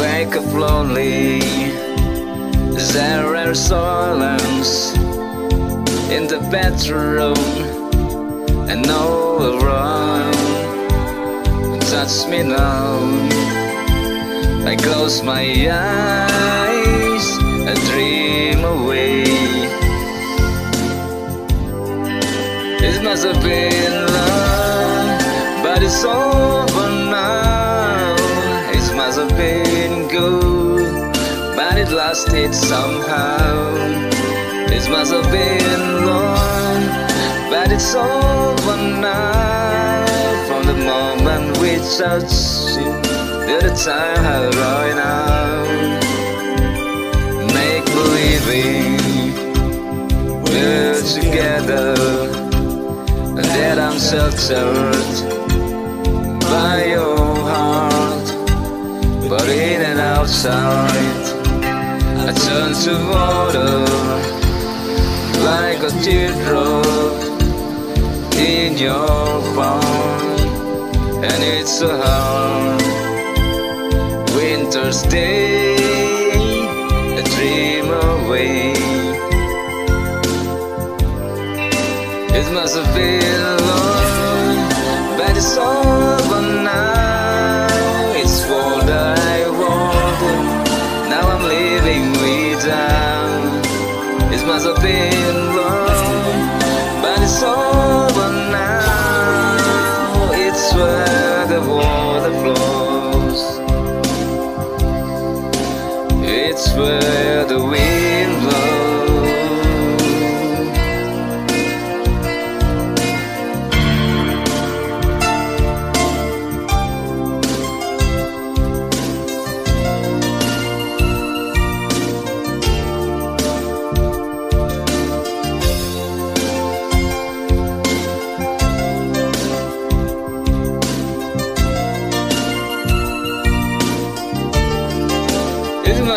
wake up lonely. There are silence In the bedroom? And no around Touch me now. I close my eyes. And dream away. It must have been love, but it's over but it somehow. It must have been long, but it's over now. From the moment we touched to the time right now. Make believing we're together, and that I'm sheltered by your heart. But in and outside, I turn to water like a teardrop in your palm, and it's so hard winter's day, a dream away. It must have been long, but it's over without. It must have been long, but it's over now. It's where the water flows. It's where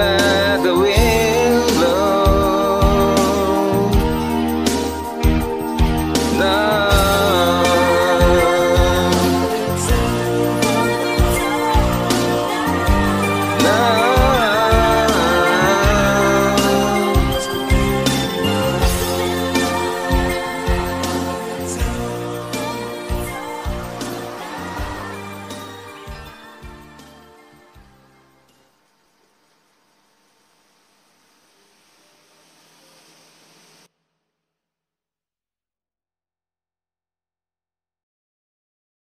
but